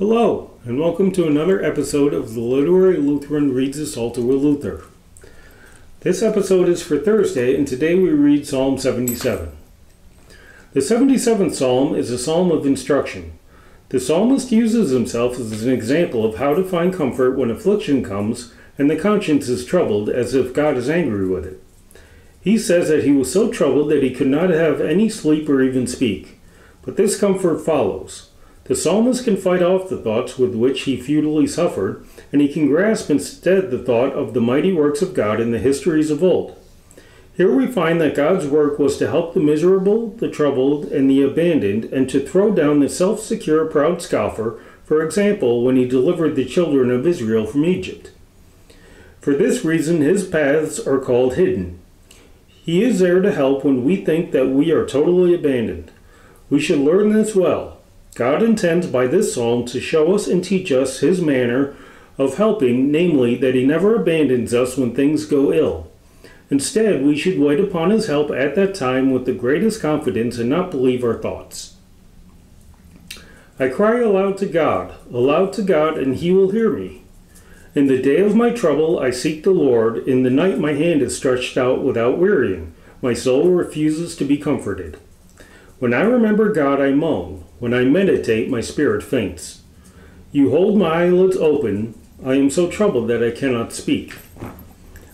Hello, and welcome to another episode of the Literary Lutheran Reads the Psalter with Luther. This episode is for Thursday, and today we read Psalm 77. The 77th Psalm is a psalm of instruction. The psalmist uses himself as an example of how to find comfort when affliction comes and the conscience is troubled as if God is angry with it. He says that he was so troubled that he could not have any sleep or even speak. But this comfort follows. The psalmist can fight off the thoughts with which he futilely suffered, and he can grasp instead the thought of the mighty works of God in the histories of old. Here we find that God's work was to help the miserable, the troubled, and the abandoned, and to throw down the self secure, proud scoffer, for example, when he delivered the children of Israel from Egypt. For this reason, his paths are called hidden. He is there to help when we think that we are totally abandoned. We should learn this well. God intends by this psalm to show us and teach us his manner of helping, namely, that he never abandons us when things go ill. Instead, we should wait upon his help at that time with the greatest confidence and not believe our thoughts. I cry aloud to God, aloud to God, and he will hear me. In the day of my trouble I seek the Lord. In the night my hand is stretched out without wearying. My soul refuses to be comforted. When I remember God, I moan. When I meditate, my spirit faints. You hold my eyelids open. I am so troubled that I cannot speak.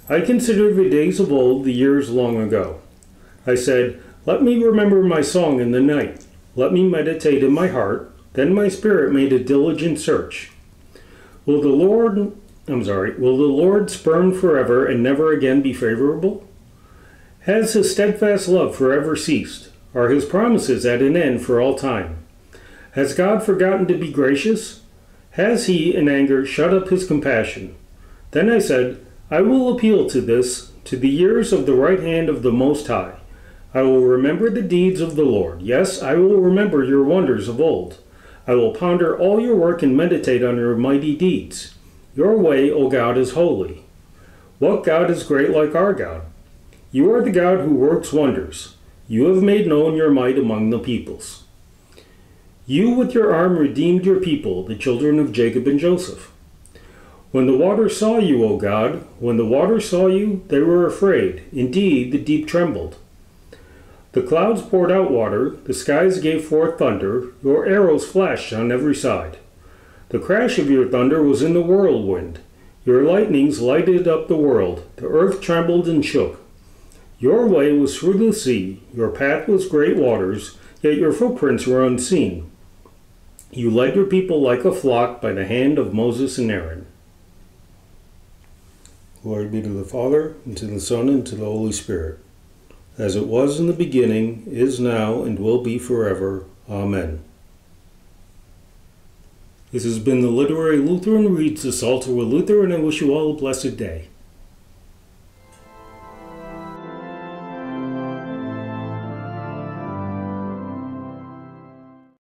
I consider the days of old, the years long ago. I said, Let me remember my song in the night. Let me meditate in my heart. Then my spirit made a diligent search. Will the Lord I'm sorry, will the Lord spurn forever and never again be favorable? Has his steadfast love forever ceased? Are his promises at an end for all time? Has God forgotten to be gracious? Has he, in anger, shut up his compassion? Then I said, I will appeal to this, to the years of the right hand of the Most High. I will remember the deeds of the Lord. Yes, I will remember your wonders of old. I will ponder all your work and meditate on your mighty deeds. Your way, O God, is holy. What God is great like our God? You are the God who works wonders. You have made known your might among the peoples. You with your arm redeemed your people, the children of Jacob and Joseph. When the waters saw you, O God, when the waters saw you, they were afraid. Indeed, the deep trembled. The clouds poured out water, the skies gave forth thunder, your arrows flashed on every side. The crash of your thunder was in the whirlwind. Your lightnings lighted up the world. The earth trembled and shook. Your way was through the sea. Your path was great waters, yet your footprints were unseen. You led your people like a flock by the hand of Moses and Aaron. Glory be to the Father, and to the Son, and to the Holy Spirit, as it was in the beginning, is now, and will be forever. Amen. This has been the Literary Lutheran Reads the Psalter with Luther, and I wish you all a blessed day.